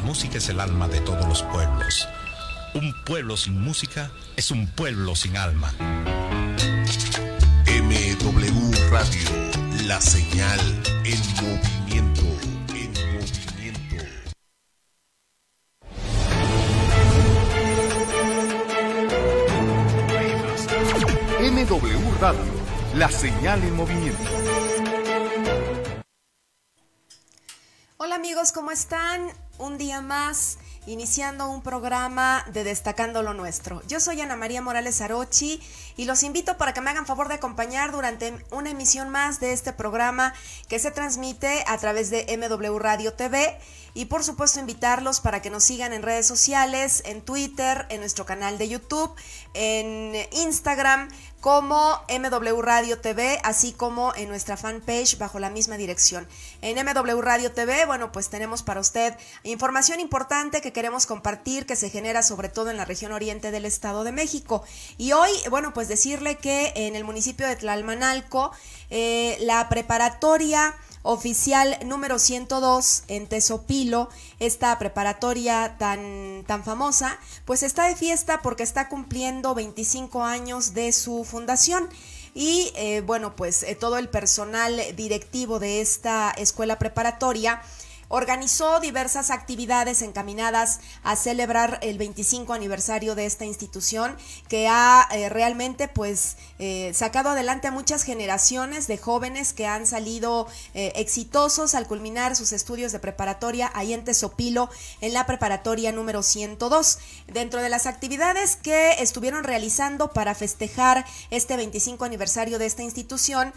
La música es el alma de todos los pueblos. Un pueblo sin música es un pueblo sin alma. MW Radio, la señal en movimiento, en movimiento. MW Radio, la señal en movimiento. Hola amigos, ¿cómo están? Un día más iniciando un programa de Destacando lo Nuestro. Yo soy Ana María Morales Arochi y los invito para que me hagan favor de acompañar durante una emisión más de este programa que se transmite a través de MW Radio TV y por supuesto invitarlos para que nos sigan en redes sociales, en Twitter, en nuestro canal de YouTube, en Instagram como MW Radio TV, así como en nuestra fanpage bajo la misma dirección. En MW Radio TV, bueno, pues tenemos para usted información importante que queremos compartir, que se genera sobre todo en la región oriente del Estado de México. Y hoy, bueno, pues decirle que en el municipio de Tlalmanalco, eh, la preparatoria oficial número 102 en Tesopilo, esta preparatoria tan, tan famosa, pues está de fiesta porque está cumpliendo 25 años de su fundación. Y eh, bueno, pues eh, todo el personal directivo de esta escuela preparatoria organizó diversas actividades encaminadas a celebrar el 25 aniversario de esta institución que ha eh, realmente pues eh, sacado adelante a muchas generaciones de jóvenes que han salido eh, exitosos al culminar sus estudios de preparatoria ahí en Tesopilo en la preparatoria número 102. Dentro de las actividades que estuvieron realizando para festejar este 25 aniversario de esta institución,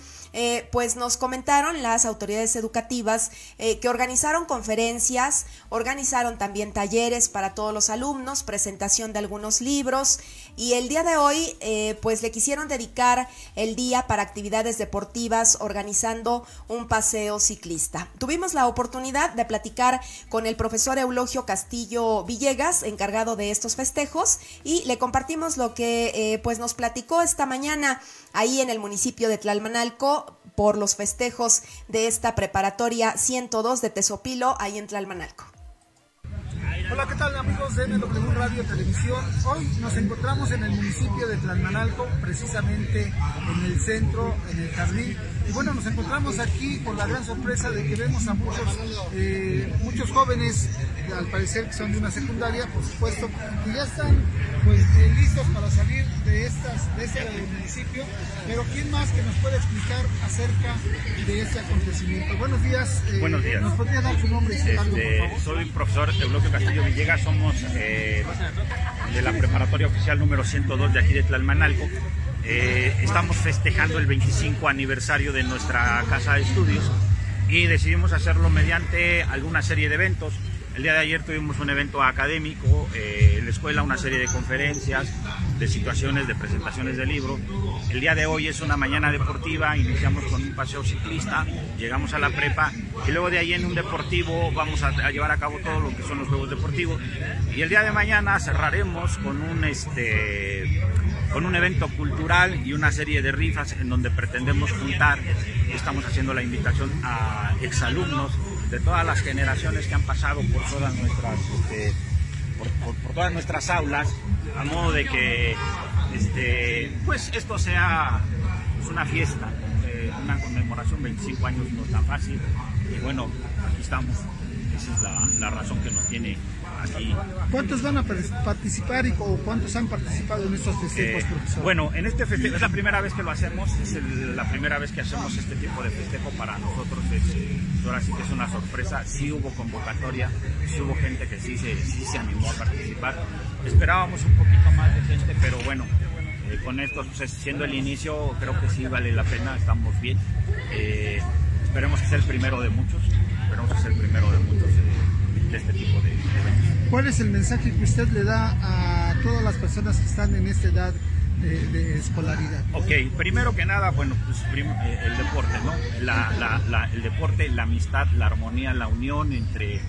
pues nos comentaron las autoridades educativas que organizaron conferencias, organizaron también talleres para todos los alumnos, presentación de algunos libros y el día de hoy eh, pues le quisieron dedicar el día para actividades deportivas organizando un paseo ciclista. Tuvimos la oportunidad de platicar con el profesor Eulogio Castillo Villegas, encargado de estos festejos, y le compartimos lo que eh, pues nos platicó esta mañana ahí en el municipio de Tlalmanalco por los festejos de esta preparatoria 102 de Tesopilo, ahí en Tlalmanalco. Hola, ¿qué tal amigos de MW Radio Televisión? Hoy nos encontramos en el municipio de Tlalmanalco, precisamente en el centro, en el jardín. Y bueno, nos encontramos aquí con la gran sorpresa de que vemos a muchos, eh, muchos jóvenes, al parecer que son de una secundaria, por supuesto, que ya están pues, listos para salir de, estas, de este municipio. Pero ¿quién más que nos puede explicar acerca de este acontecimiento? Buenos días. Eh, Buenos días. ¿Nos podría dar su nombre y su cargo, por Este, favor? soy profesor Eulogio Castillo Villegas, somos eh, de la preparatoria oficial número 102 de aquí de Tlalmanalco. Eh, estamos festejando el 25 aniversario de nuestra casa de estudios y decidimos hacerlo mediante alguna serie de eventos. El día de ayer tuvimos un evento académico eh, en la escuela, una serie de conferencias, de situaciones, de presentaciones de libro. El día de hoy es una mañana deportiva, iniciamos con un paseo ciclista, llegamos a la prepa y luego de ahí en un deportivo vamos a, a llevar a cabo todo lo que son los juegos deportivos. Y el día de mañana cerraremos con un este con un evento cultural y una serie de rifas en donde pretendemos juntar, estamos haciendo la invitación a exalumnos de todas las generaciones que han pasado por todas nuestras, este, por, por- por todas nuestras aulas, a modo de que este, pues esto sea pues, una fiesta, eh, una conmemoración, 25 años no es tan fácil, y bueno, aquí estamos, esa es la, la razón que nos tiene aquí ¿Cuántos van a par- participar y o cuántos han participado en estos festejos, eh, profesor? bueno, en este festejo es la primera vez que lo hacemos, es el- la primera vez que hacemos este tipo de festejo para nosotros. Es, eh, ahora sí que es una sorpresa. Sí hubo convocatoria, sí hubo gente que sí se, sí se animó a participar. Esperábamos un poquito más de gente, pero bueno, eh, con esto pues, siendo el inicio, creo que sí vale la pena, estamos bien. Eh, esperemos que sea el primero de muchos, esperemos que sea el primero de muchos de este tipo de eventos. ¿Cuál es el mensaje que usted le da a todas las personas que están en esta edad de, escolaridad? Ok, primero que nada, bueno, pues eh, el deporte, ¿no? La, el deporte, la amistad, la armonía, la unión entre,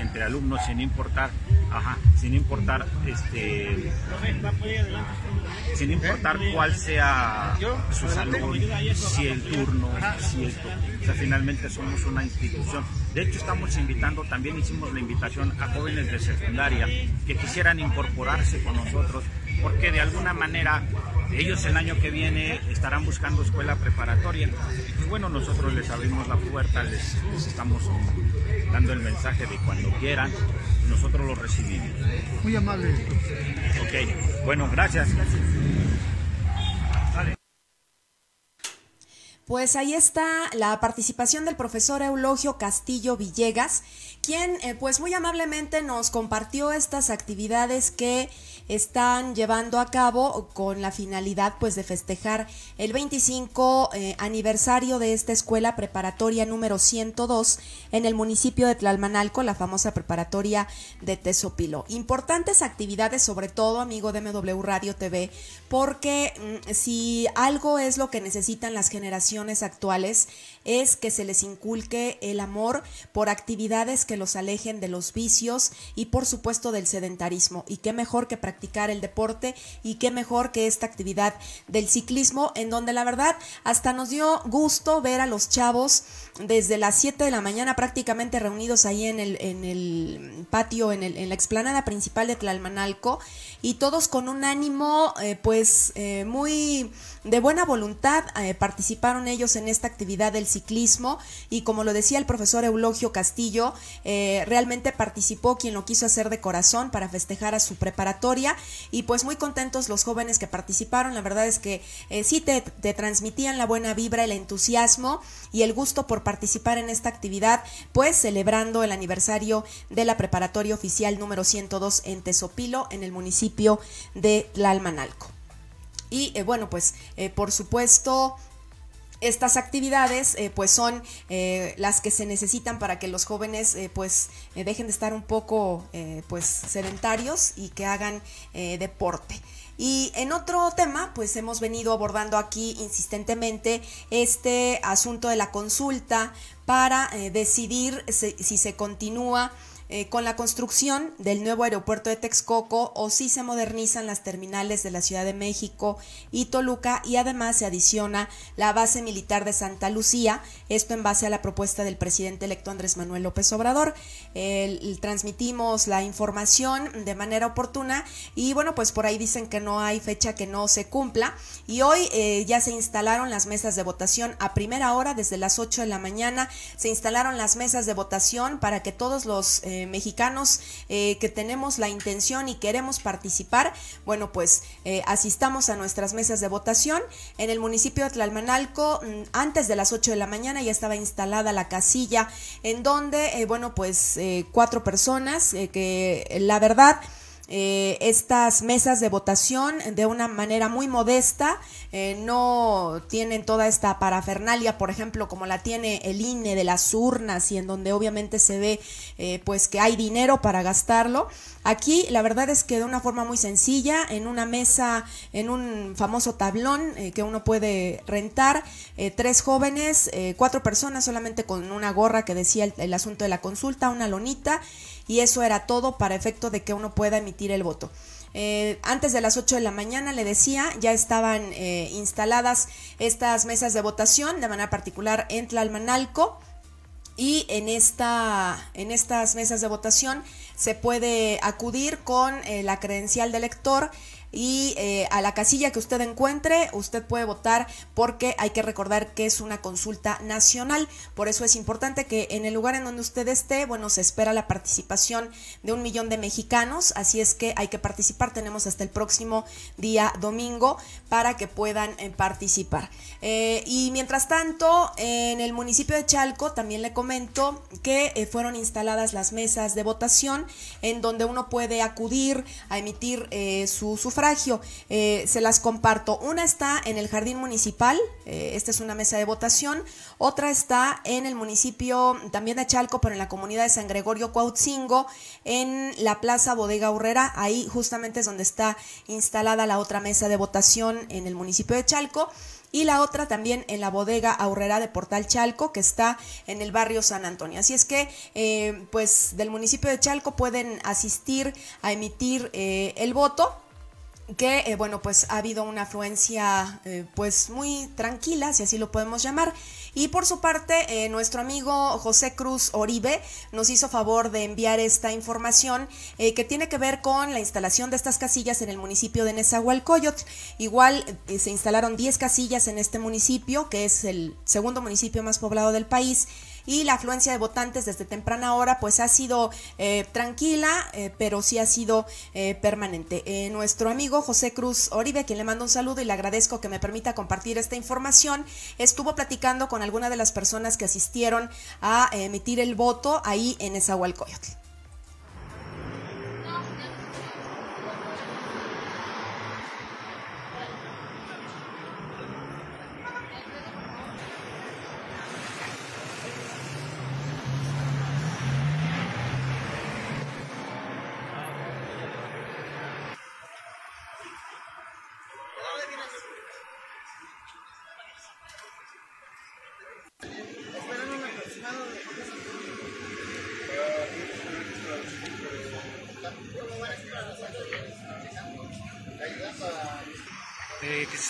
entre alumnos sin importar, ajá, sin importar este sin importar cuál sea su salón, si el turno, si el o sea, finalmente somos una institución. De hecho, estamos invitando, también hicimos la invitación a jóvenes de secundaria que quisieran incorporarse con nosotros, porque de alguna manera ellos el año que viene estarán buscando escuela preparatoria. Pues bueno, nosotros les abrimos la puerta, les, les estamos dando el mensaje de cuando quieran, nosotros lo recibimos. Muy amable. Ok, bueno, gracias. Pues ahí está la participación del profesor Eulogio Castillo Villegas, quien eh, pues muy amablemente nos compartió estas actividades que están llevando a cabo con la finalidad pues de festejar el 25 eh, aniversario de esta escuela preparatoria número 102 en el municipio de Tlalmanalco, la famosa preparatoria de Tesopilo. Importantes actividades sobre todo, amigo de MW Radio TV, porque mm, si algo es lo que necesitan las generaciones actuales es que se les inculque el amor por actividades que los alejen de los vicios y por supuesto del sedentarismo. Y qué mejor que practicar el deporte y qué mejor que esta actividad del ciclismo en donde la verdad hasta nos dio gusto ver a los chavos desde las 7 de la mañana prácticamente reunidos ahí en el, en el patio, en, el, en la explanada principal de Tlalmanalco y todos con un ánimo eh, pues eh, muy de buena voluntad eh, participaron ellos en esta actividad del ciclismo y como lo decía el profesor Eulogio Castillo, eh, realmente participó quien lo quiso hacer de corazón para festejar a su preparatoria y pues muy contentos los jóvenes que participaron, la verdad es que sí te transmitían la buena vibra, el entusiasmo y el gusto por participar en esta actividad, pues celebrando el aniversario de la preparatoria oficial número 102 en Tesopilo, en el municipio de Tlalmanalco. Y eh, bueno, pues eh, por supuesto estas actividades eh, pues son las que se necesitan para que los jóvenes pues dejen de estar un poco pues sedentarios y que hagan deporte. Y en otro tema, pues hemos venido abordando aquí insistentemente este asunto de la consulta para decidir si se continúa eh, con la construcción del nuevo aeropuerto de Texcoco o si se modernizan las terminales de la Ciudad de México y Toluca y además se adiciona la base militar de Santa Lucía, esto en base a la propuesta del presidente electo Andrés Manuel López Obrador. Transmitimos la información de manera oportuna y bueno, pues por ahí dicen que no hay fecha que no se cumpla y hoy eh, ya se instalaron las mesas de votación a primera hora desde las 8 de la mañana, se instalaron las mesas de votación para que todos los eh, mexicanos eh, que tenemos la intención y queremos participar, bueno, pues eh, asistamos a nuestras mesas de votación. En el municipio de Tlalmanalco, mm, antes de las 8 de la mañana ya estaba instalada la casilla en donde, eh, bueno, pues cuatro personas que la verdad... Eh, estas mesas de votación de una manera muy modesta, eh, no tienen toda esta parafernalia, por ejemplo, como la tiene el INE de las urnas y en donde obviamente se ve eh, pues que hay dinero para gastarlo. Aquí la verdad es que de una forma muy sencilla, en una mesa, en un famoso tablón que uno puede rentar, tres jóvenes, cuatro personas solamente con una gorra que decía el, el asunto de la consulta, una lonita y eso era todo para efecto de que uno pueda emitir el voto. Eh, antes de las 8 de la mañana, le decía, ya estaban eh, instaladas estas mesas de votación, de manera particular en Tlalmanalco. Y en, esta, en estas mesas de votación se puede acudir con eh, la credencial de elector y eh, a la casilla que usted encuentre, usted puede votar porque hay que recordar que es una consulta nacional. Por eso es importante que en el lugar en donde usted esté, bueno, se espera la participación de un millón de mexicanos, así es que hay que participar. Tenemos hasta el próximo día domingo para que puedan eh, participar. Eh, y mientras tanto, en el municipio de Chalco también le comento que fueron instaladas las mesas de votación en donde uno puede acudir a emitir su sufragio. Eh, se las comparto. Una está en el jardín municipal, eh, esta es una mesa de votación. Otra está en el municipio también de Chalco, pero en la comunidad de San Gregorio Cuautzingo, en la Plaza Bodega Urrera. Ahí justamente es donde está instalada la otra mesa de votación en el municipio de Chalco. y la otra también en la bodega Aurrera de Portal Chalco, que está en el barrio San Antonio. Así es que, eh, pues, del municipio de Chalco pueden asistir a emitir el voto que eh, bueno pues ha habido una afluencia eh, pues muy tranquila si así lo podemos llamar. Y por su parte eh, nuestro amigo José Cruz Oribe nos hizo favor de enviar esta información que tiene que ver con la instalación de estas casillas en el municipio de Nezahualcóyotl. Igual se instalaron 10 casillas en este municipio que es el segundo municipio más poblado del país y la afluencia de votantes desde temprana hora pues ha sido eh, tranquila, eh, pero sí ha sido eh, permanente. nuestro amigo José Cruz Oribe, quien le mando un saludo y le agradezco que me permita compartir esta información, estuvo platicando con alguna de las personas que asistieron a emitir el voto ahí en Esahualcoyotl.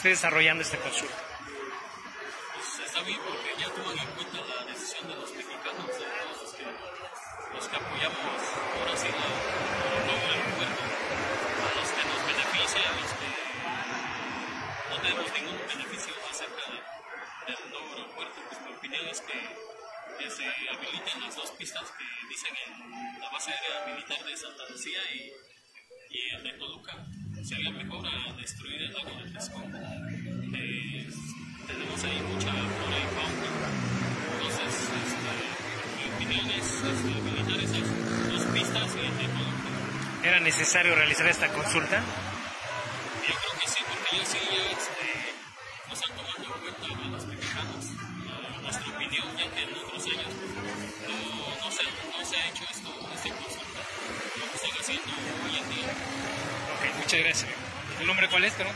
Esté desarrollando esta consulta. Pues está bien porque ya toman en cuenta la decisión de los mexicanos, de los que, los que apoyamos ahora sí la, el nuevo aeropuerto, a los que nos beneficia, a los que no tenemos ningún beneficio acerca del nuevo aeropuerto, pues mi opinión es que, que se habiliten las dos pistas que dicen en la base aérea militar de Santa Lucía y, y el de Toluca sería mejor a destruir el lago de Texcoco. Eh, tenemos ahí mucha flora y fauna. Entonces, este, mi opinión es, es habilitar esas dos pistas y el. ¿Era necesario realizar esta consulta? Yo creo que sí, porque ellos sí ya este, nos han tomado en cuenta a los mexicanos, a nuestra opinión, ya que en otros años no, no, se, no se ha hecho esto, esta consulta, lo que están haciendo hoy en día. Muchas gracias. ¿Tu nombre cuál es, perdón?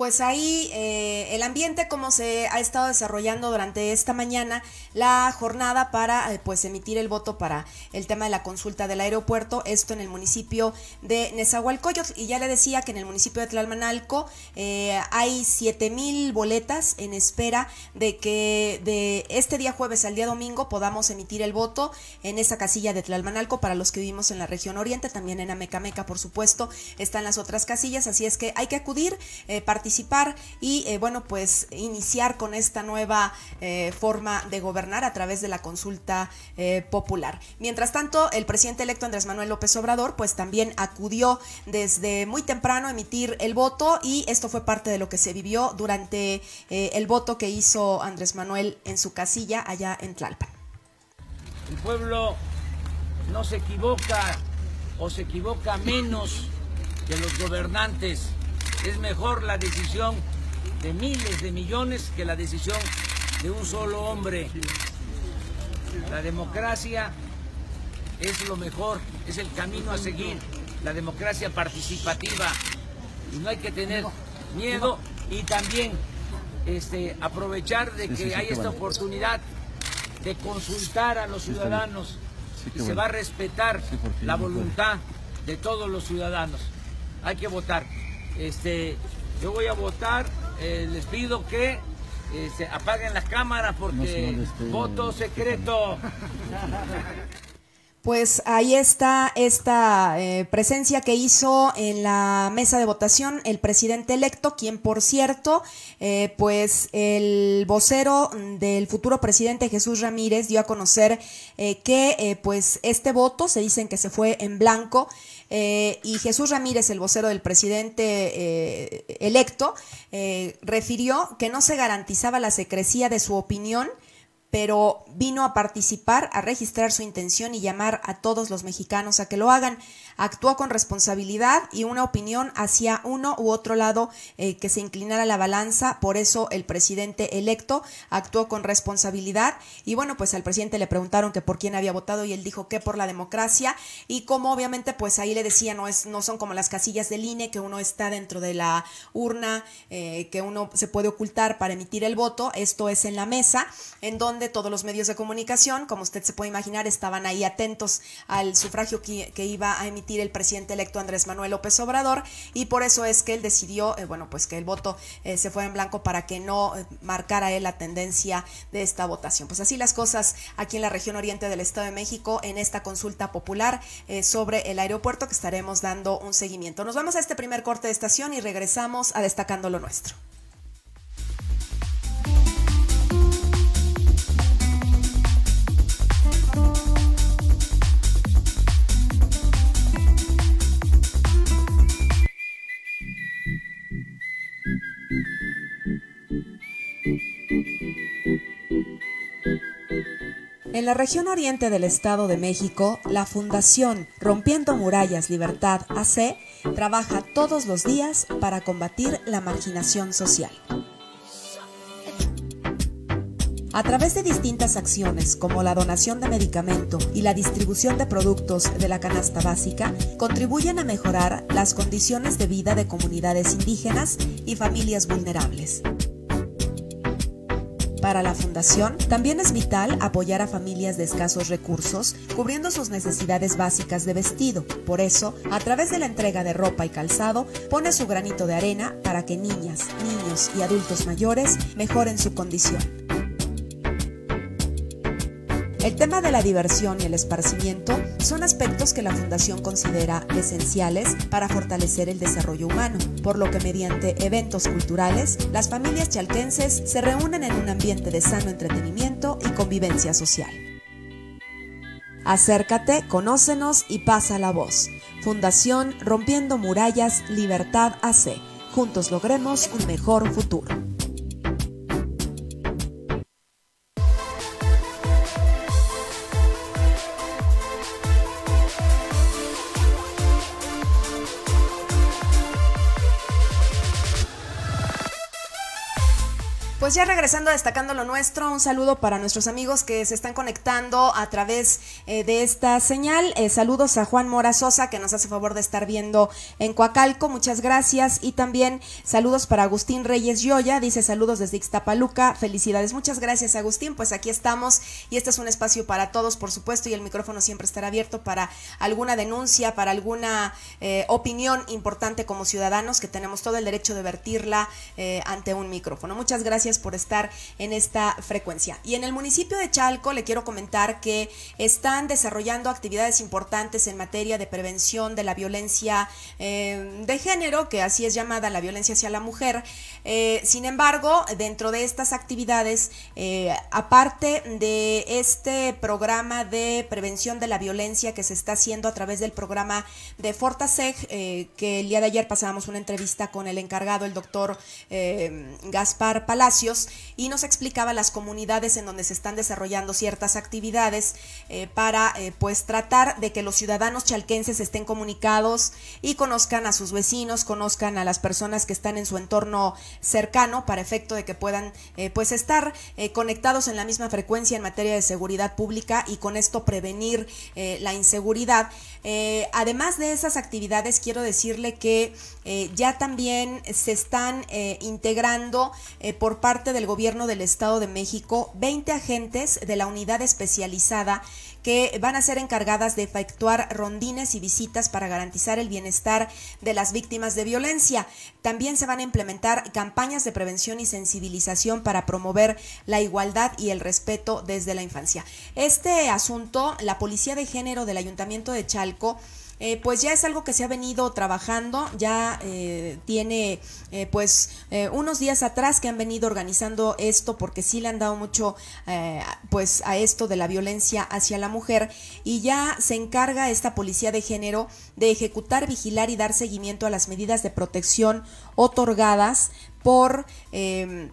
Pues ahí eh, el ambiente como se ha estado desarrollando durante esta mañana la jornada para eh, pues emitir el voto para el tema de la consulta del aeropuerto esto en el municipio de Nezahualcóyotl. Y ya le decía que en el municipio de Tlalmanalco eh, hay 7000 boletas en espera de que de este día jueves al día domingo podamos emitir el voto en esa casilla de Tlalmanalco para los que vivimos en la región oriente también en Amecameca por supuesto están las otras casillas. Así es que hay que acudir eh, participar y eh, bueno pues iniciar con esta nueva eh, forma de gobernar a través de la consulta eh, popular. Mientras tanto, el presidente electo Andrés Manuel López Obrador pues también acudió desde muy temprano a emitir el voto y esto fue parte de lo que se vivió durante el voto que hizo Andrés Manuel en su casilla allá en Tlalpan. El pueblo no se equivoca o se equivoca menos que los gobernantes es mejor la decisión de miles de millones que la decisión de un solo hombre. La democracia es lo mejor, es el camino a seguir, la democracia participativa. Y no hay que tener miedo y también este, aprovechar de que hay esta oportunidad de consultar a los ciudadanos y se va a respetar la voluntad de todos los ciudadanos. Hay que votar. Este, yo voy a votar, eh, les pido que este, apaguen las cámaras porque voto secreto. Pues ahí está esta eh, presencia que hizo en la mesa de votación el presidente electo, quien por cierto, eh, pues el vocero del futuro presidente Jesús Ramírez dio a conocer que pues este voto se dicen que se fue en blanco eh, y Jesús Ramírez, el vocero del presidente eh, electo, eh, refirió que no se garantizaba la secrecía de su opinión pero vino a participar, a registrar su intención y llamar a todos los mexicanos a que lo hagan. Actuó con responsabilidad y una opinión hacia uno u otro lado eh, que se inclinara la balanza, por eso el presidente electo actuó con responsabilidad. Y bueno, pues al presidente le preguntaron que por quién había votado y él dijo que por la democracia. Y como obviamente pues ahí le decía no es no son como las casillas del INE que uno está dentro de la urna eh, que uno se puede ocultar para emitir el voto, esto es en la mesa en donde de todos los medios de comunicación, como usted se puede imaginar, estaban ahí atentos al sufragio que, iba a emitir el presidente electo Andrés Manuel López Obrador y por eso es que él decidió, eh, bueno, pues que el voto eh, se fuera en blanco para que no eh, marcara él la tendencia de esta votación. Pues así las cosas aquí en la región oriente del Estado de México en esta consulta popular sobre el aeropuerto que estaremos dando un seguimiento. Nos vamos a este primer corte de estación y regresamos a destacando lo nuestro. En la región oriente del Estado de México, la Fundación Rompiendo Murallas Libertad AC trabaja todos los días para combatir la marginación social. A través de distintas acciones como la donación de medicamento y la distribución de productos de la canasta básica, contribuyen a mejorar las condiciones de vida de comunidades indígenas y familias vulnerables. Para la Fundación, también es vital apoyar a familias de escasos recursos, cubriendo sus necesidades básicas de vestido. Por eso, a través de la entrega de ropa y calzado, pone su granito de arena para que niñas, niños y adultos mayores mejoren su condición. El tema de la diversión y el esparcimiento son aspectos que la Fundación considera esenciales para fortalecer el desarrollo humano, por lo que mediante eventos culturales, las familias chalquenses se reúnen en un ambiente de sano entretenimiento y convivencia social. Acércate, conócenos y pasa la voz. Fundación Rompiendo Murallas Libertad AC. Juntos logremos un mejor futuro. Pues ya regresando, destacando lo nuestro, un saludo para nuestros amigos que se están conectando a través eh, de esta señal. Eh, saludos a Juan Mora Sosa, que nos hace favor de estar viendo en Coacalco, muchas gracias. Y también saludos para Agustín Reyes Yoya, dice saludos desde Ixtapaluca, felicidades. Muchas gracias, Agustín. Pues aquí estamos y este es un espacio para todos, por supuesto, y el micrófono siempre estará abierto para alguna denuncia, para alguna eh, opinión importante como ciudadanos, que tenemos todo el derecho de vertirla ante un micrófono. Muchas gracias por estar en esta frecuencia. Y en el municipio de Chalco le quiero comentar que están desarrollando actividades importantes en materia de prevención de la violencia eh, de género, que así es llamada la violencia hacia la mujer. Eh, sin embargo, dentro de estas actividades, eh, aparte de este programa de prevención de la violencia que se está haciendo a través del programa de Fortaseg, que el día de ayer pasábamos una entrevista con el encargado, el doctor Gaspar Palacio, y nos explicaba las comunidades en donde se están desarrollando ciertas actividades eh, para eh, pues tratar de que los ciudadanos chalquenses estén comunicados y conozcan a sus vecinos, conozcan a las personas que están en su entorno cercano para efecto de que puedan eh, pues estar conectados en la misma frecuencia en materia de seguridad pública y con esto prevenir la inseguridad. además de esas actividades, quiero decirle que ya también se están integrando por parte del gobierno del Estado de México 20 agentes de la unidad especializada que van a ser encargadas de efectuar rondines y visitas para garantizar el bienestar de las víctimas de violencia. También se van a implementar campañas de prevención y sensibilización para promover la igualdad y el respeto desde la infancia. Este asunto, la Policía de Género del Ayuntamiento de Chalco, eh, pues ya es algo que se ha venido trabajando, ya eh, tiene eh, pues unos días atrás que han venido organizando esto porque sí le han dado mucho pues a esto de la violencia hacia la mujer y ya se encarga esta policía de género de ejecutar, vigilar y dar seguimiento a las medidas de protección otorgadas por eh,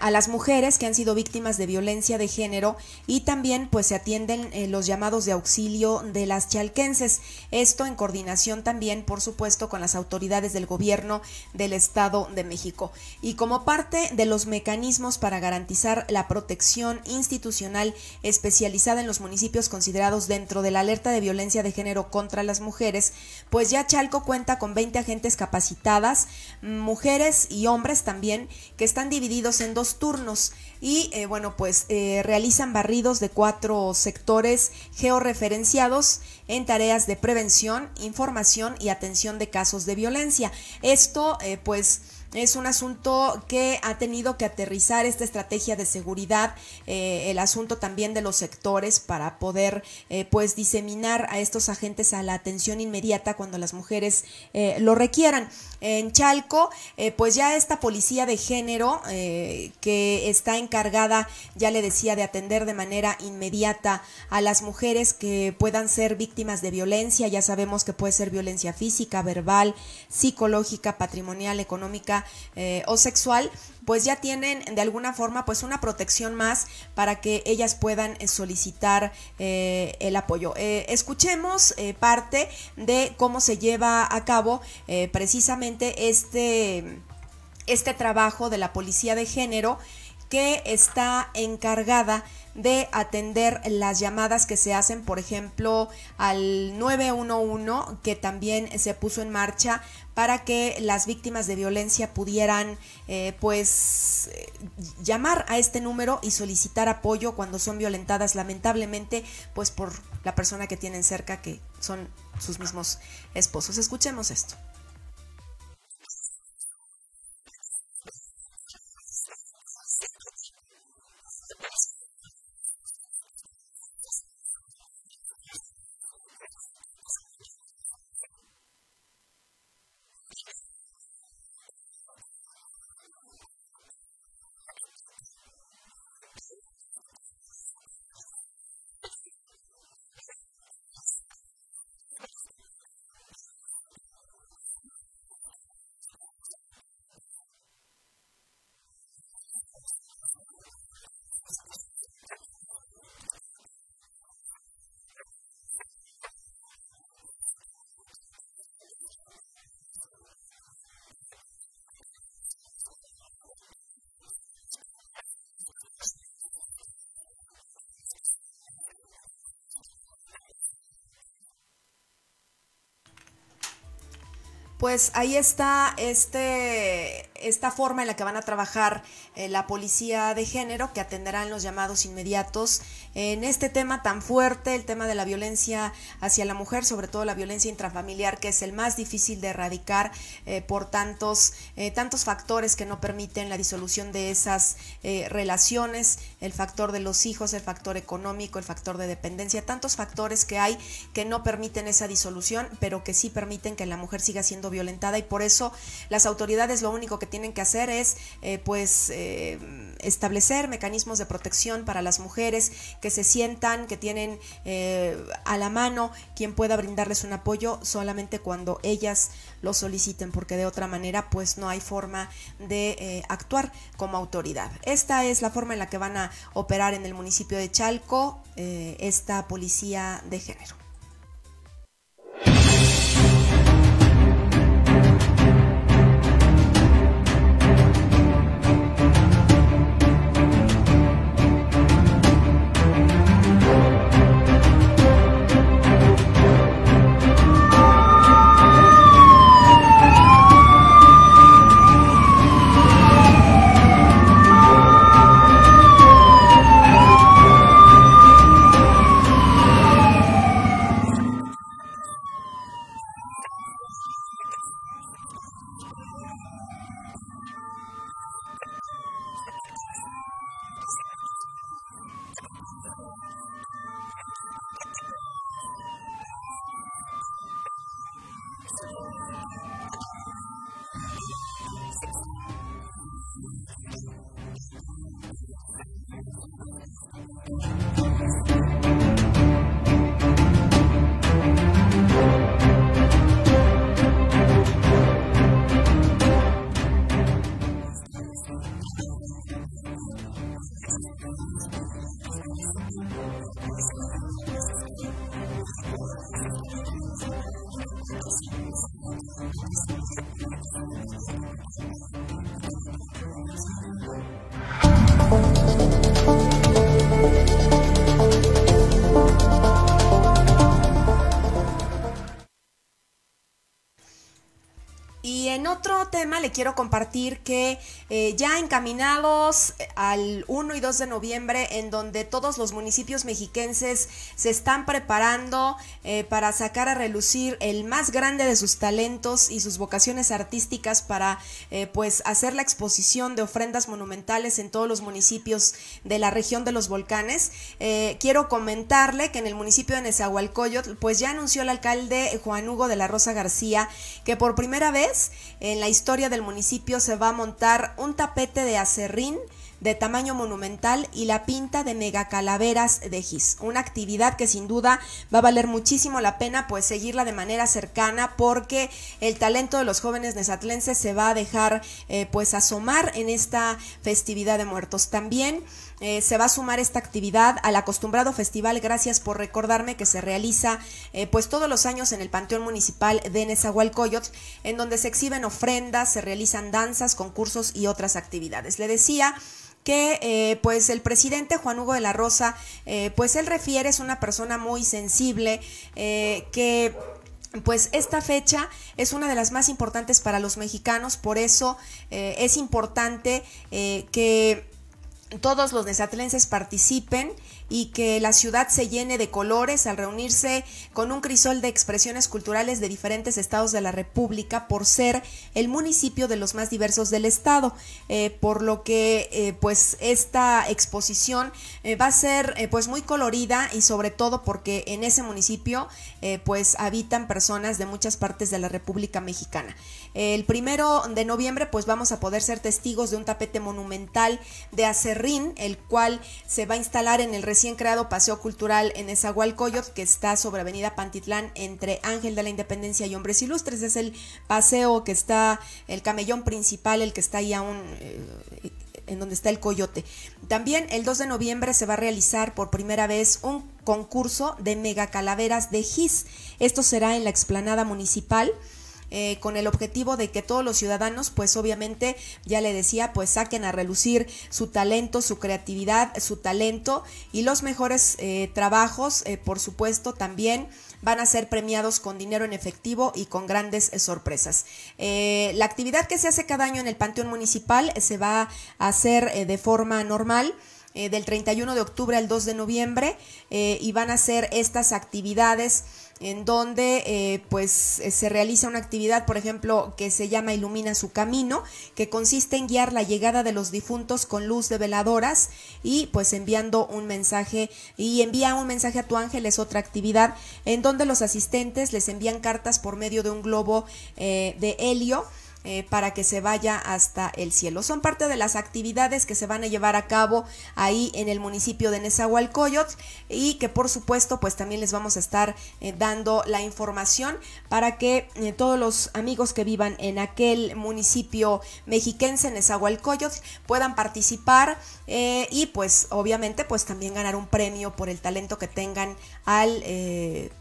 a las mujeres que han sido víctimas de violencia de género y también pues se atienden eh, los llamados de auxilio de las chalquenses. Esto en coordinación también, por supuesto, con las autoridades del gobierno del Estado de México. Y como parte de los mecanismos para garantizar la protección institucional especializada en los municipios considerados dentro de la alerta de violencia de género contra las mujeres, pues ya Chalco cuenta con 20 agentes capacitadas, mujeres y hombres también, que están divididos en dos turnos y eh, bueno pues eh, realizan barridos de cuatro sectores georreferenciados en tareas de prevención, información y atención de casos de violencia. Esto eh, pues es un asunto que ha tenido que aterrizar esta estrategia de seguridad, el asunto también de los sectores para poder pues diseminar a estos agentes a la atención inmediata cuando las mujeres lo requieran. En Chalco, pues ya esta policía de género que está encargada, ya le decía, de atender de manera inmediata a las mujeres que puedan ser víctimas de violencia, ya sabemos que puede ser violencia física, verbal, psicológica, patrimonial, económica, eh, o sexual, pues ya tienen de alguna forma pues una protección más para que ellas puedan eh, solicitar eh, el apoyo. escuchemos parte de cómo se lleva a cabo precisamente este, este trabajo de la policía de género que está encargada de atender las llamadas que se hacen, por ejemplo, al 911, que también se puso en marcha para que las víctimas de violencia pudieran eh, pues eh, llamar a este número y solicitar apoyo cuando son violentadas lamentablemente pues por la persona que tienen cerca que son sus mismos esposos. Escuchemos esto. Pues ahí está este, esta forma en la que van a trabajar eh, la policía de género, que atenderán los llamados inmediatos en este tema tan fuerte, el tema de la violencia hacia la mujer, sobre todo la violencia intrafamiliar, que es el más difícil de erradicar eh, por tantos, eh, tantos factores que no permiten la disolución de esas relaciones, el factor de los hijos, el factor económico, el factor de dependencia, tantos factores que hay que no permiten esa disolución, pero que sí permiten que la mujer siga siendo violentada y por eso las autoridades lo único que tienen que hacer es eh, pues eh, establecer mecanismos de protección para las mujeres que se sientan, que tienen eh, a la mano quien pueda brindarles un apoyo solamente cuando ellas lo soliciten, porque de otra manera pues no hay forma de actuar como autoridad. Esta es la forma en la que van a operar en el municipio de Chalco esta policía de género. Tema le quiero compartir que eh, ya encaminados al 1 y 2 de noviembre, en donde todos los municipios mexiquenses se están preparando eh, para sacar a relucir el más grande de sus talentos y sus vocaciones artísticas para eh, pues hacer la exposición de ofrendas monumentales en todos los municipios de la región de los volcanes. quiero comentarle que en el municipio de Nezahualcóyotl, pues ya anunció el alcalde Juan Hugo de la Rosa García que por primera vez en la historia del municipio se va a montar un tapete de acerrín de tamaño monumental y la pinta de megacalaveras de gis. Una actividad que sin duda va a valer muchísimo la pena pues seguirla de manera cercana porque el talento de los jóvenes nesatlenses se va a dejar eh, pues asomar en esta festividad de muertos. También eh, se va a sumar esta actividad al acostumbrado festival. Gracias por recordarme que se realiza eh, pues todos los años en el Panteón Municipal de Nezahualcóyotl, en donde se exhiben ofrendas, se realizan danzas, concursos y otras actividades. Le decía que eh, pues el presidente Juan Hugo de la Rosa, pues él refiere, es una persona muy sensible, que pues esta fecha es una de las más importantes para los mexicanos, por eso es importante que todos los desatlenses participen y que la ciudad se llene de colores al reunirse con un crisol de expresiones culturales de diferentes estados de la República por ser el municipio de los más diversos del estado, eh, por lo que eh, pues esta exposición eh, va a ser pues muy colorida y sobre todo porque en ese municipio pues habitan personas de muchas partes de la República Mexicana. El primero de noviembre pues vamos a poder ser testigos de un tapete monumental de acerrín, el cual se va a instalar en el recién creado Paseo Cultural en Esahualcoyot, que está sobre Avenida Pantitlán entre Ángel de la Independencia y Hombres Ilustres. Es el paseo que está, el camellón principal, el que está ahí aún... Eh, en donde está el coyote. También el 2 de noviembre se va a realizar por primera vez un concurso de mega calaveras de GIS. Esto será en la explanada municipal. Eh, con el objetivo de que todos los ciudadanos, pues obviamente, ya le decía, pues saquen a relucir su talento, su creatividad, su talento y los mejores eh, trabajos, eh, por supuesto, también van a ser premiados con dinero en efectivo y con grandes sorpresas. la actividad que se hace cada año en el Panteón Municipal se va a hacer de forma normal. del 31 de octubre al 2 de noviembre y van a ser estas actividades en donde eh, pues eh, se realiza una actividad, por ejemplo, que se llama Ilumina su camino, que consiste en guiar la llegada de los difuntos con luz de veladoras y pues enviando un mensaje. Y envía un mensaje a tu ángel es otra actividad en donde los asistentes les envían cartas por medio de un globo eh, de helio eh, para que se vaya hasta el cielo. Son parte de las actividades que se van a llevar a cabo ahí en el municipio de Nezahualcóyotl y que por supuesto pues también les vamos a estar eh, dando la información para que eh, todos los amigos que vivan en aquel municipio mexiquense, Nezahualcóyotl, puedan participar y pues obviamente pues también ganar un premio por el talento que tengan al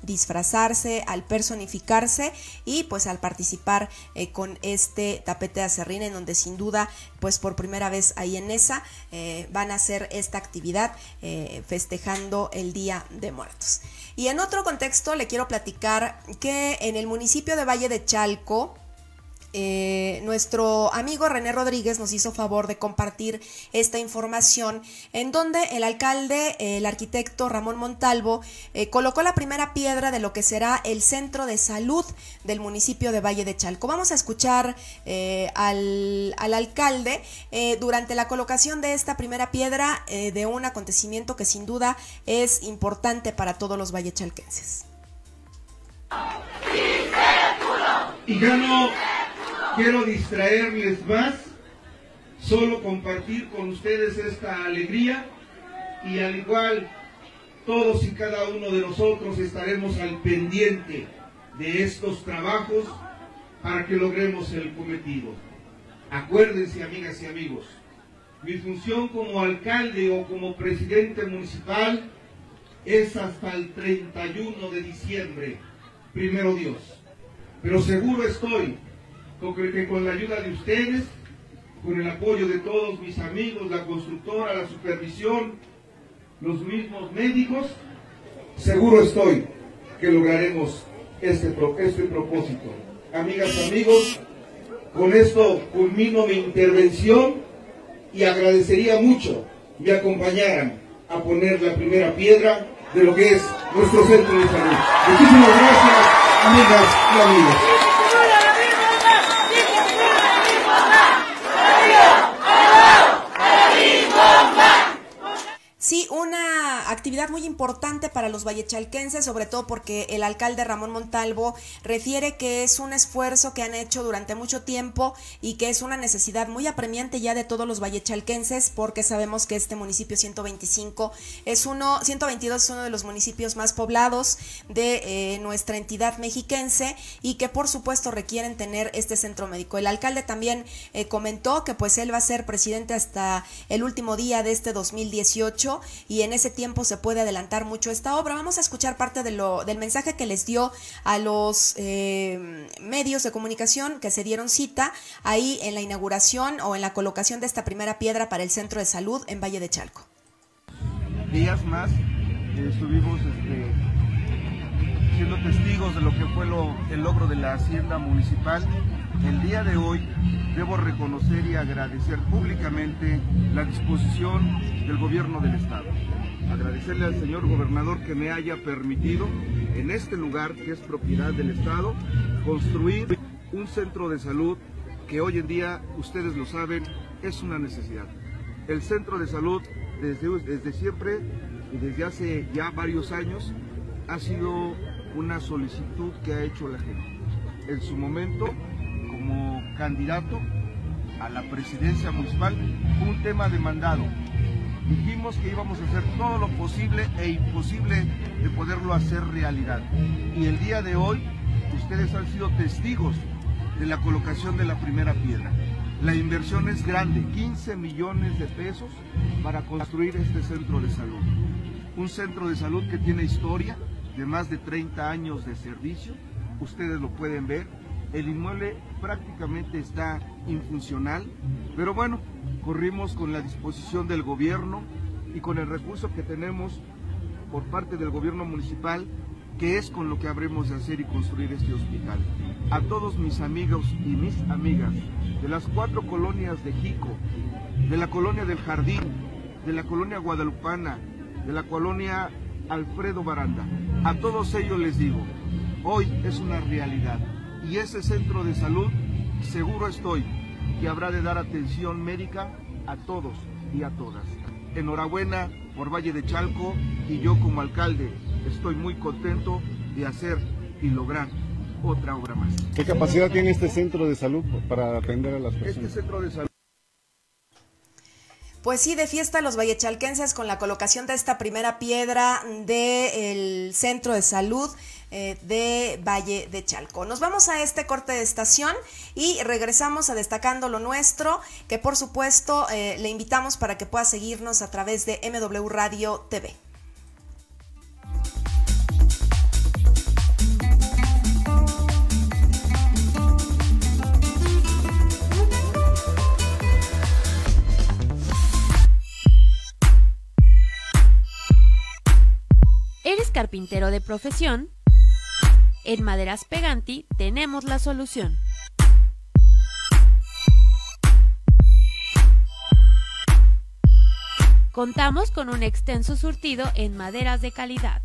disfrazarse, al personificarse y pues al participar con este este tapete de acerrín en donde sin duda pues por primera vez ahí en esa eh, van a hacer esta actividad eh, festejando el Día de Muertos. Y en otro contexto le quiero platicar que en el municipio de Valle de Chalco eh, nuestro amigo René Rodríguez nos hizo favor de compartir esta información en donde el alcalde, el arquitecto Ramón Montalvo, eh, colocó la primera piedra de lo que será el centro de salud del municipio de Valle de Chalco. Vamos a escuchar eh, al, al, alcalde durante la colocación de esta primera piedra de un acontecimiento que sin duda es importante para todos los vallechalquenses. Y no quiero distraerles más, solo compartir con ustedes esta alegría y al igual todos y cada uno de nosotros estaremos al pendiente de estos trabajos para que logremos el cometido. Acuérdense, amigas y amigos, mi función como alcalde o como presidente municipal es hasta el 31 de diciembre, primero Dios. Pero seguro estoy que con la ayuda de ustedes, con el apoyo de todos mis amigos, la constructora, la supervisión, los mismos médicos, seguro estoy que lograremos este, este propósito. Amigas, amigos, Con esto culmino mi intervención y agradecería mucho me acompañaran a poner la primera piedra de lo que es nuestro centro de salud. Muchísimas gracias, amigas y amigos. Sí, una actividad muy importante para los vallechalquenses, sobre todo porque el alcalde Ramón Montalvo refiere que es un esfuerzo que han hecho durante mucho tiempo y que es una necesidad muy apremiante ya de todos los vallechalquenses, porque sabemos que este municipio 125 es uno, 122 es uno de los municipios más poblados de eh, nuestra entidad mexiquense y que por supuesto requieren tener este centro médico. El alcalde también eh, comentó que pues él va a ser presidente hasta el último día de este 2018 y en ese tiempo se puede adelantar mucho esta obra. Vamos a escuchar parte del mensaje que les dio a los eh, medios de comunicación que se dieron cita ahí en la inauguración o en la colocación de esta primera piedra para el centro de salud en Valle de Chalco. Días más eh, estuvimos este, siendo testigos de lo que fue el logro de la hacienda municipal. El día de hoy debo reconocer y agradecer públicamente la disposición del gobierno del estado. Agradecerle al señor gobernador que me haya permitido en este lugar que es propiedad del estado construir un centro de salud que hoy en día, ustedes lo saben, es una necesidad. El centro de salud desde, desde siempre desde hace ya varios años ha sido una solicitud que ha hecho la gente. En su momento, como candidato a la presidencia municipal, un tema demandado. Dijimos que íbamos a hacer todo lo posible e imposible de poderlo hacer realidad. Y el día de hoy, ustedes han sido testigos de la colocación de la primera piedra. La inversión es grande, 15 millones de pesos para construir este centro de salud. Un centro de salud que tiene historia de más de 30 años de servicio, ustedes lo pueden ver, el inmueble prácticamente está infuncional, pero bueno, corrimos con la disposición del gobierno y con el recurso que tenemos por parte del gobierno municipal, que es con lo que habremos de hacer y construir este hospital. A todos mis amigos y mis amigas de las cuatro colonias de Jico, de la colonia del Jardín, de la colonia Guadalupana, de la colonia Alfredo Baranda, a todos ellos les digo, hoy es una realidad y ese centro de salud, seguro estoy, que habrá de dar atención médica a todos y a todas. Enhorabuena por Valle de Chalco y yo como alcalde estoy muy contento de hacer y lograr otra obra más. ¿Qué capacidad tiene este centro de salud para atender a las personas? Este centro de salud pues sí, de fiesta los vallechalquenses con la colocación de esta primera piedra del centro de salud eh, de Valle de Chalco. Nos vamos a este corte de estación y regresamos a Destacando lo Nuestro, que por supuesto eh, le invitamos para que pueda seguirnos a través de MW Radio TV. ¿Eres carpintero de profesión? En Maderas Peganti tenemos la solución. Contamos con un extenso surtido en maderas de calidad.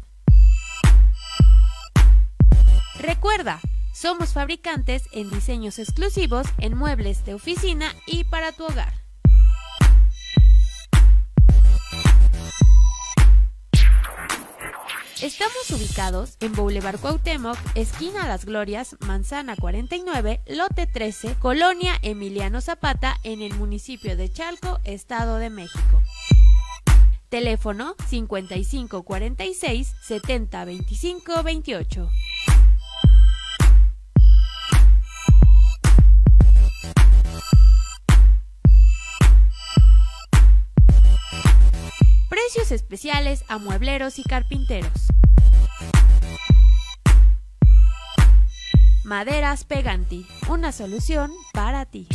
Recuerda, somos fabricantes en diseños exclusivos en muebles de oficina y para tu hogar. Estamos ubicados en Boulevard Cuauhtémoc, esquina Las Glorias, Manzana 49, lote 13, Colonia Emiliano Zapata, en el municipio de Chalco, Estado de México. Teléfono 5546 7025 28. Precios especiales a muebleros y carpinteros. Maderas Peganti, una solución para ti.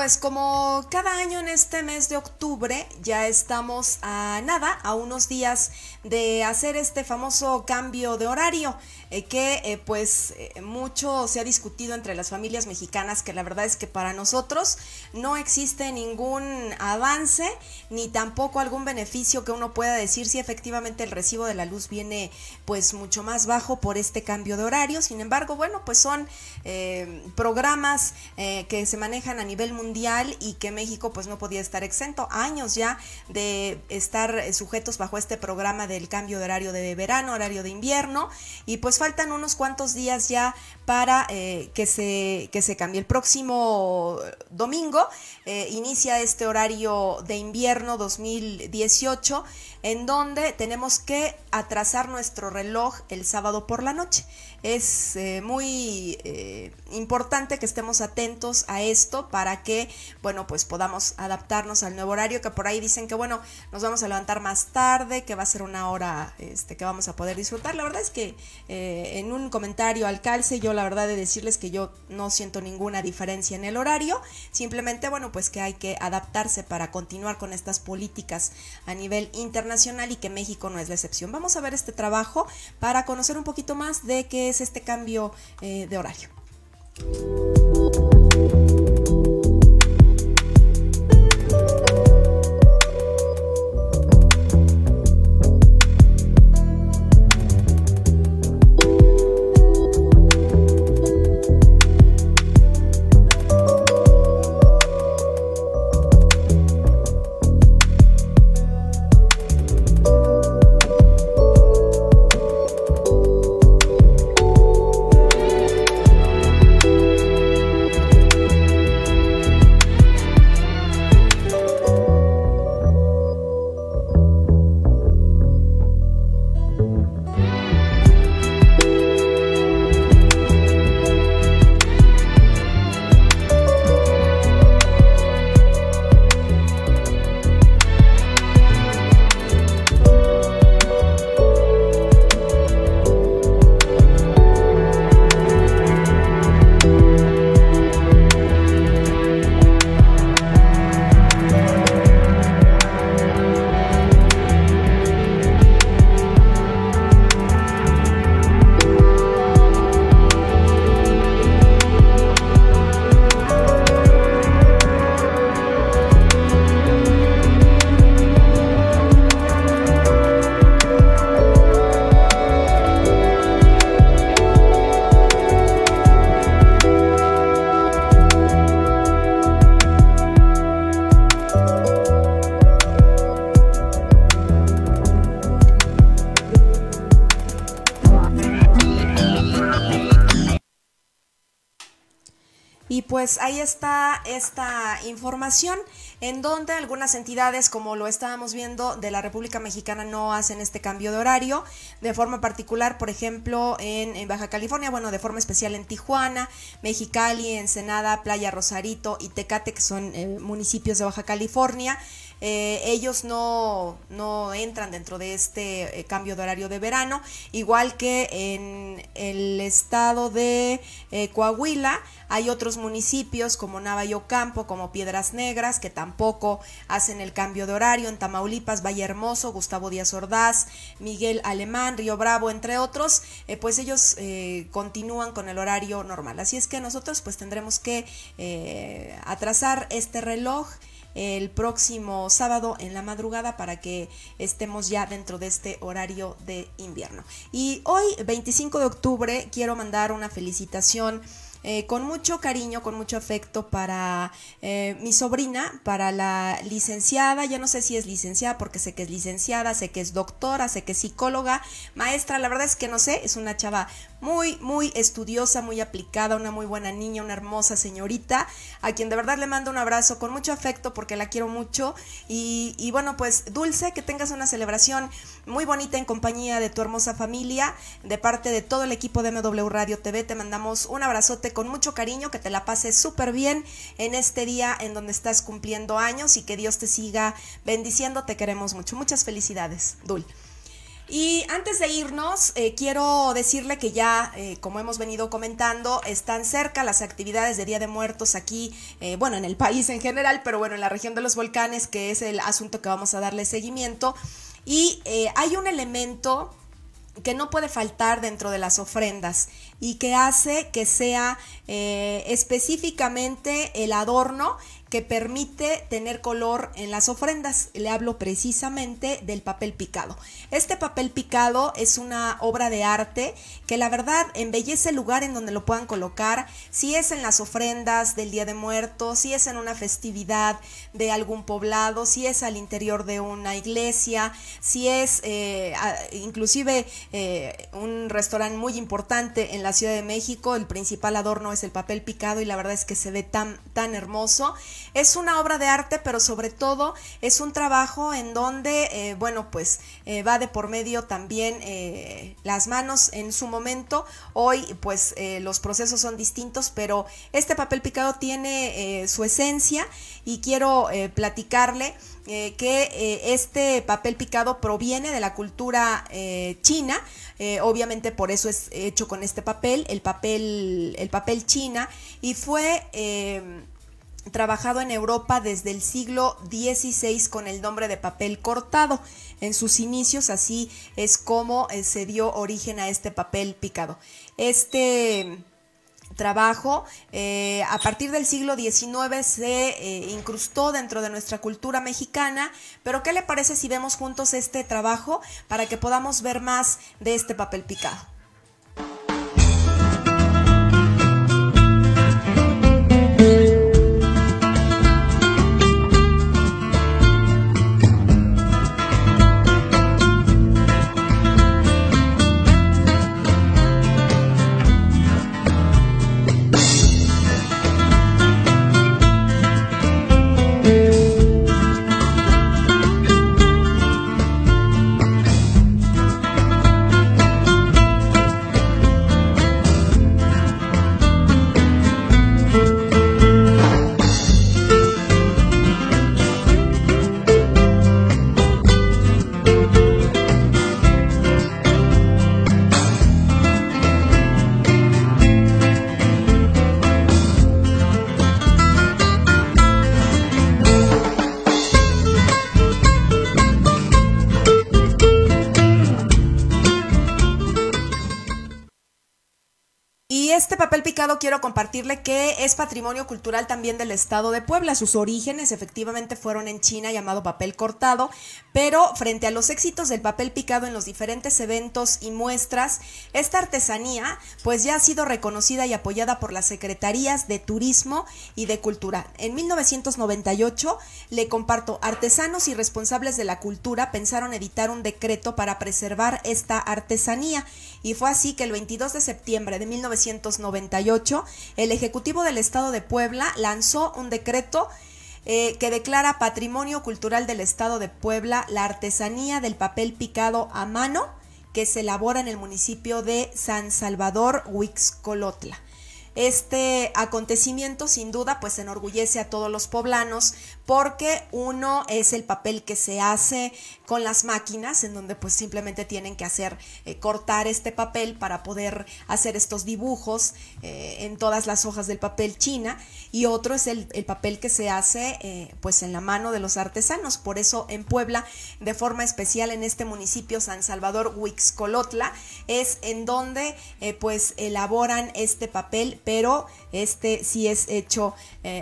Pues como cada año en este mes de octubre ya estamos a nada, a unos días de hacer este famoso cambio de horario. Eh, que eh, pues eh, mucho se ha discutido entre las familias mexicanas que la verdad es que para nosotros no existe ningún avance ni tampoco algún beneficio que uno pueda decir si efectivamente el recibo de la luz viene pues mucho más bajo por este cambio de horario. Sin embargo, bueno, pues son programas que se manejan a nivel mundial y que México pues no podía estar exento. Años ya de estar sujetos bajo este programa del cambio de horario de verano, horario de invierno y pues faltan unos cuantos días ya para eh, que, se, que se cambie. El próximo domingo eh, inicia este horario de invierno 2018 en donde tenemos que atrasar nuestro reloj el sábado por la noche es eh, muy eh, importante que estemos atentos a esto para que, bueno, pues podamos adaptarnos al nuevo horario, que por ahí dicen que, bueno, nos vamos a levantar más tarde, que va a ser una hora este, que vamos a poder disfrutar. La verdad es que eh, en un comentario al calce, yo la verdad de decirles que yo no siento ninguna diferencia en el horario, simplemente, bueno, pues que hay que adaptarse para continuar con estas políticas a nivel internacional y que México no es la excepción. Vamos a ver este trabajo para conocer un poquito más de qué es este cambio eh, de horario. Pues ahí está esta información en donde algunas entidades, como lo estábamos viendo, de la República Mexicana no hacen este cambio de horario. De forma particular, por ejemplo, en, Baja California, bueno, de forma especial en Tijuana, Mexicali, Ensenada, Playa Rosarito y Tecate, que son eh, municipios de Baja California. Eh, ellos no, no, entran dentro de este eh, cambio de horario de verano, igual que en el estado de eh, Coahuila hay otros municipios como Navayocampo, como Piedras Negras, que tampoco hacen el cambio de horario, en Tamaulipas, Valle Hermoso, Gustavo Díaz Ordaz, Miguel Alemán, Río Bravo, entre otros, pues ellos continúan con el horario normal. Así es que nosotros pues tendremos que atrasar este reloj el próximo sábado en la madrugada para que estemos ya dentro de este horario de invierno. Y hoy, 25 de octubre, quiero mandar una felicitación eh, con mucho cariño, con mucho afecto para eh, mi sobrina, para la licenciada, ya no sé si es licenciada porque sé que es licenciada, sé que es doctora, sé que es psicóloga, maestra, la verdad es que no sé, es una chava muy, muy estudiosa, muy aplicada, una muy buena niña, una hermosa señorita, a quien de verdad le mando un abrazo con mucho afecto porque la quiero mucho. Y, y bueno, pues Dulce, que tengas una celebración muy bonita en compañía de tu hermosa familia, de parte de todo el equipo de MW Radio TV, te mandamos un abrazote con mucho cariño, que te la pases súper bien en este día en donde estás cumpliendo años y que Dios te siga bendiciendo. Te queremos mucho. Muchas felicidades, Dul. Y antes de irnos, eh, quiero decirle que ya, eh, como hemos venido comentando, están cerca las actividades de Día de Muertos aquí, eh, bueno, en el país en general, pero bueno, en la región de los volcanes, que es el asunto que vamos a darle seguimiento. Y hay un elemento que no puede faltar dentro de las ofrendas y que hace que sea específicamente el adorno que permite tener color en las ofrendas. Le hablo precisamente del papel picado. Este papel picado es una obra de arte que la verdad embellece el lugar en donde lo puedan colocar, si es en las ofrendas del Día de Muertos, si es en una festividad de algún poblado, si es al interior de una iglesia, si es eh, inclusive eh, un restaurante muy importante en la Ciudad de México, el principal adorno es el papel picado y la verdad es que se ve tan, tan hermoso. Es una obra de arte, pero sobre todo es un trabajo en donde, eh, bueno, pues eh, va de por medio también eh, las manos en su momento. Hoy, pues los procesos son distintos, pero este papel picado tiene su esencia y quiero platicarle que este papel picado proviene de la cultura china. obviamente por eso es hecho con este papel, el papel, el papel china, y fue trabajado en Europa desde el siglo XVI con el nombre de papel cortado. En sus inicios así es como eh, se dio origen a este papel picado. Este trabajo eh, a partir del siglo XIX se eh, incrustó dentro de nuestra cultura mexicana, pero ¿qué le parece si vemos juntos este trabajo para que podamos ver más de este papel picado? Quiero compartirle que es patrimonio cultural también del estado de Puebla. Sus orígenes efectivamente fueron en China llamado papel cortado, pero frente a los éxitos del papel picado en los diferentes eventos y muestras, esta artesanía pues ya ha sido reconocida y apoyada por las secretarías de Turismo y de Cultura. En 1998 le comparto, artesanos y responsables de la cultura pensaron editar un decreto para preservar esta artesanía y fue así que el 22 de septiembre de 1998 el Ejecutivo del Estado de Puebla lanzó un decreto eh, que declara Patrimonio Cultural del Estado de Puebla la artesanía del papel picado a mano que se elabora en el municipio de San Salvador, Huixcolotla. Este acontecimiento sin duda pues enorgullece a todos los poblanos porque uno es el papel que se hace con las máquinas en donde pues simplemente tienen que hacer eh, cortar este papel para poder hacer estos dibujos eh, en todas las hojas del papel china y otro es el, papel que se hace eh, pues en la mano de los artesanos. Por eso en Puebla de forma especial en este municipio San Salvador Huixcolotla es en donde pues elaboran este papel pero este sí es hecho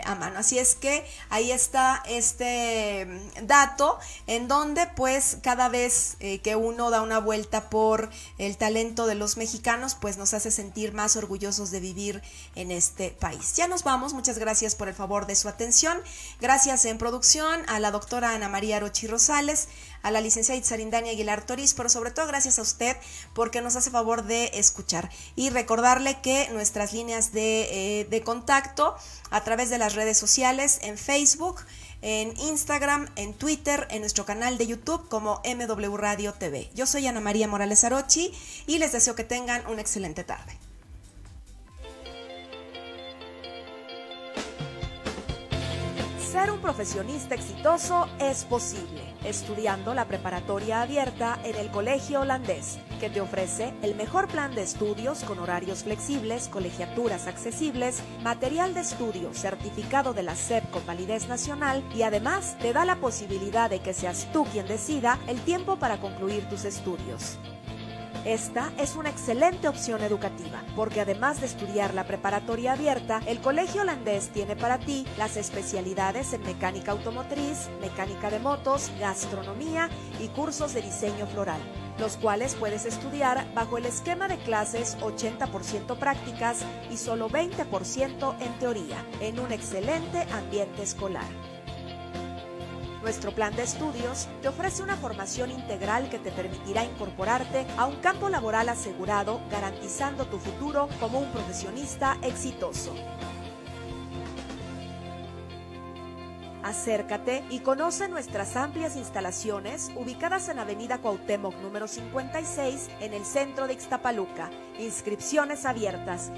a mano así es que ahí está este mm, dato en donde pues cada vez eh, que uno da una vuelta por el talento de los mexicanos pues nos hace sentir más orgullosos de vivir en este país. Ya nos vamos, muchas gracias por el favor de su atención. Gracias en producción a la doctora Ana María Rochi Rosales, a la licenciada Itzarindani Aguilar Toriz, pero sobre todo gracias a usted porque nos hace favor de escuchar y recordarle que nuestras líneas de, eh, de contacto a través de las redes sociales en Facebook, en Instagram, en Twitter, en nuestro canal de YouTube como MW Radio TV. Yo soy Ana María Morales Arochi y les deseo que tengan una excelente tarde. Ser un profesionista exitoso es posible, estudiando la preparatoria abierta en el Colegio Holandés, que te ofrece el mejor plan de estudios con horarios flexibles, colegiaturas accesibles, material de estudio certificado de la SEP con validez nacional y además te da la posibilidad de que seas tú quien decida el tiempo para concluir tus estudios. Esta es una excelente opción educativa, porque además de estudiar la preparatoria abierta, el Colegio Holandés tiene para ti las especialidades en mecánica automotriz, mecánica de motos, gastronomía y cursos de diseño floral, los cuales puedes estudiar bajo el esquema de clases 80% prácticas y solo 20% en teoría, en un excelente ambiente escolar. Nuestro plan de estudios te ofrece una formación integral que te permitirá incorporarte a un campo laboral asegurado, garantizando tu futuro como un profesionista exitoso. Acércate y conoce nuestras amplias instalaciones ubicadas en Avenida Cuauhtémoc número 56 en el centro de Ixtapaluca. Inscripciones abiertas.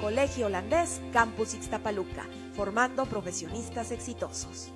Colegio Holandés, Campus Ixtapaluca, formando profesionistas exitosos.